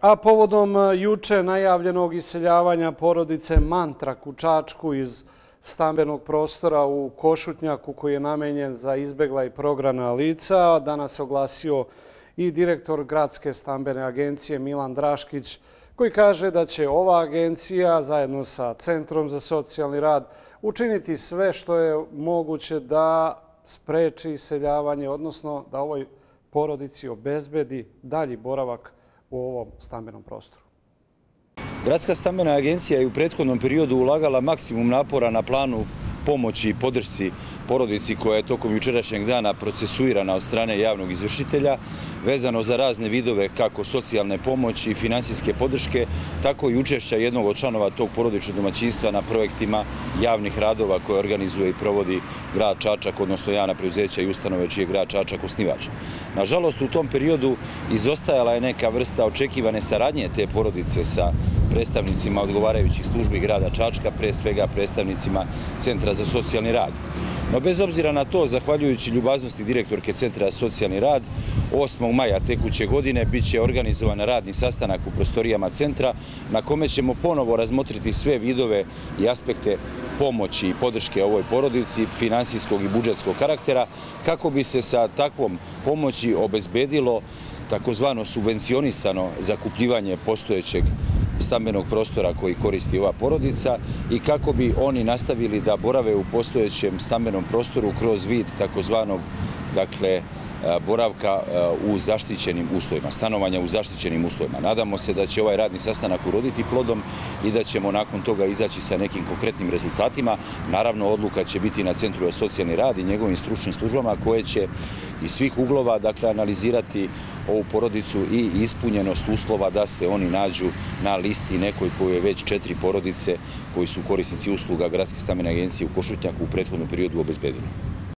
A povodom e, juče najavljenog iseljavanja porodice Mantrak u Čačku iz stambenog prostora u Košutnjaku koji je namenjen za izbegla i prograna lica, danas se oglasio i direktor Gradske stambene agencije Milan Draškić koji kaže da će ova agencija zajedno sa Centrom za socijalni rad učiniti sve što je moguće da spreči iseljavanje, odnosno da ovoj porodici obezbedi dalji boravak u ovom stambenom prostoru. Gradska stambena agencija je u prethodnom periodu ulagala maksimum napora na planu pomoći i podršci porodici koja je tokom jučerašnjeg dana procesuirana od strane javnog izvršitelja, vezano za razne vidove kako socijalne pomoći i finansijske podrške, tako i učešća jednog od članova tog porodičnog domaćinstva na projektima javnih radova koje organizuje i provodi grad Čačak, odnosno javna preuzeća i ustanove čije je grad Čačak osnivač. Nažalost, u tom periodu izostajala je neka vrsta očekivane saradnje te porodice sa predstavnicima odgovarajućih službi grada Čačka, pre svega predstavnicima Centra za socijalni rad. No bez obzira na to, zahvaljujući ljubaznosti direktorke Centra za socijalni rad, 8. maja tekuće godine bit će organizovan radni sastanak u prostorijama centra na kome ćemo ponovo razmotriti sve vidove i aspekte pomoći i podrške ovoj porodici, finansijskog i budžetskog karaktera, kako bi se sa takvom pomoći obezbedilo takozvano subvencionisano zakupljivanje postojećeg stambenog prostora koji koristi ova porodica i kako bi oni nastavili da borave u postojećem stambenom prostoru kroz vid takozvanog dakle, E, boravka e, u zaštićenim uslovima, stanovanja u zaštićenim uslovima. Nadamo se da će ovaj radni sastanak uroditi plodom i da ćemo nakon toga izaći sa nekim konkretnim rezultatima. Naravno, odluka će biti na Centru za socijalni rad i njegovim stručnim službama koje će iz svih uglova dakle, analizirati ovu porodicu i ispunjenost uslova da se oni nađu na listi nekoj koji je već četiri porodice koji su korisnici usluga Gradske stamene agencije u Košutnjaku u prethodnom periodu obezbedili.